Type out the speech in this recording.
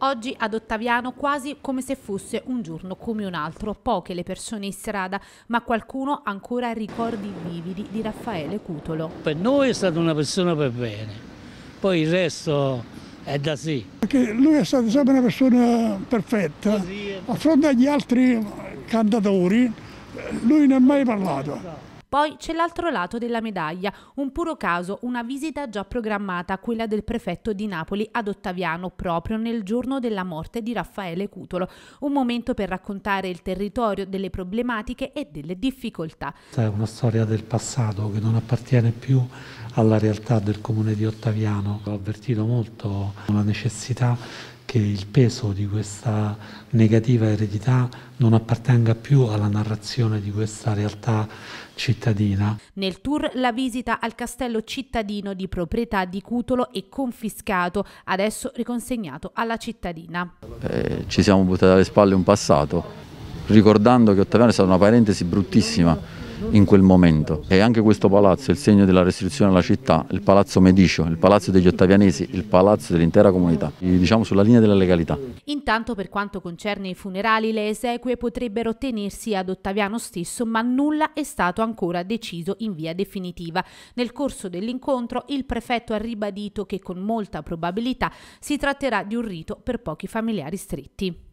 Oggi ad Ottaviano quasi come se fosse un giorno come un altro, poche le persone in strada, ma qualcuno ancora ricordi vividi di Raffaele Cutolo. Per noi è stata una persona per bene, poi il resto è da sì. Perché lui è stato sempre una persona perfetta, a fronte agli altri cantatori lui non ha mai parlato. Poi c'è l'altro lato della medaglia, un puro caso, una visita già programmata, quella del prefetto di Napoli ad Ottaviano, proprio nel giorno della morte di Raffaele Cutolo. Un momento per raccontare il territorio, delle problematiche e delle difficoltà. È una storia del passato che non appartiene più alla realtà del comune di Ottaviano. Ho avvertito molto la necessità che il peso di questa negativa eredità non appartenga più alla narrazione di questa realtà cittadina. Nel tour la visita al castello cittadino di proprietà di Cutolo è confiscato, adesso riconsegnato alla cittadina. Eh, ci siamo buttati alle spalle un passato, ricordando che Ottaviano è stata una parentesi bruttissima in quel momento. E anche questo palazzo è il segno della restrizione alla città, il palazzo Medicio, il palazzo degli ottavianesi, il palazzo dell'intera comunità, diciamo sulla linea della legalità. Intanto per quanto concerne i funerali, le esequie potrebbero tenersi ad Ottaviano stesso, ma nulla è stato ancora deciso in via definitiva. Nel corso dell'incontro il prefetto ha ribadito che con molta probabilità si tratterà di un rito per pochi familiari stretti.